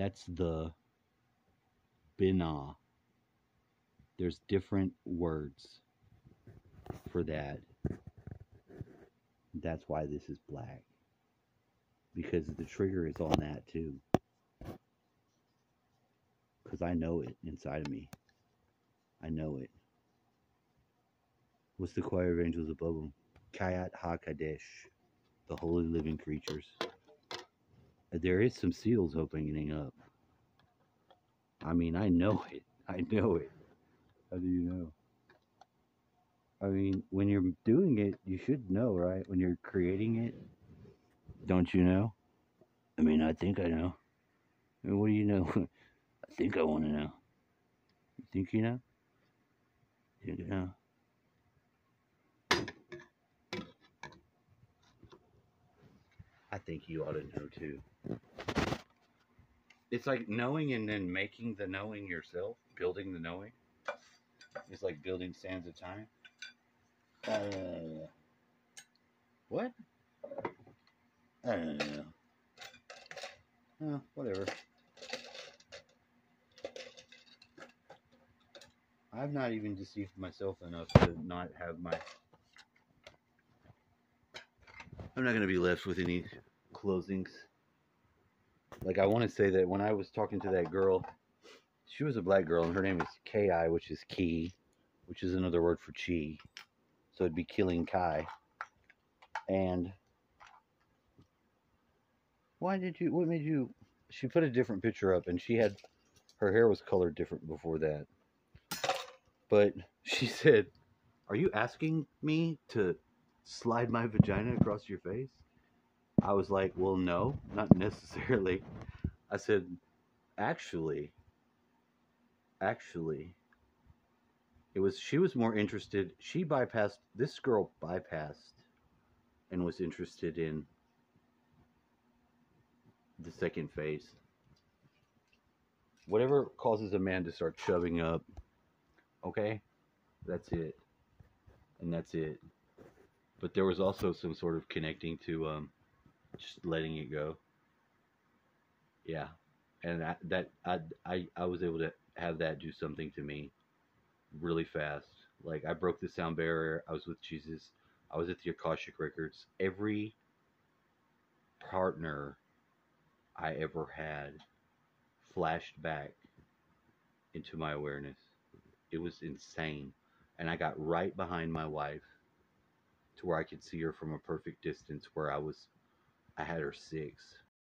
That's the Binah. There's different words for that. That's why this is black. Because the trigger is on that too. Because I know it inside of me. I know it. What's the choir of angels above them? Chayot HaKodesh, the holy living creatures. Uh, there is some seals opening up. I mean, I know it. I know it. How do you know? I mean, when you're doing it, you should know, right? When you're creating it, don't you know? I mean, I think I know. I mean, what do you know? I think I want to know. You think you know? You think you know? I think you ought to know too. It's like knowing and then making the knowing yourself, building the knowing. It's like building sands of time. Uh, what? I don't know. Oh, whatever. I've not even deceived myself enough to not have my. I'm not going to be left with any closings. Like, I want to say that when I was talking to that girl, she was a black girl, and her name is Ki, which is Ki, which is another word for Chi. So it'd be killing Kai. And why did you, what made you, she put a different picture up, and she had, her hair was colored different before that. But she said, Are you asking me to slide my vagina across your face? I was like, Well, no, not necessarily. I said, Actually, actually, it was she was more interested. She bypassed this girl bypassed and was interested in the second phase. Whatever causes a man to start shoving up, okay, that's it, and that's it. But there was also some sort of connecting to um, just letting it go. Yeah, and that, that I, I I was able to have that do something to me really fast. Like I broke the sound barrier. I was with Jesus. I was at the Akashic Records. Every partner I ever had flashed back into my awareness. It was insane. And I got right behind my wife to where I could see her from a perfect distance where I was I had her six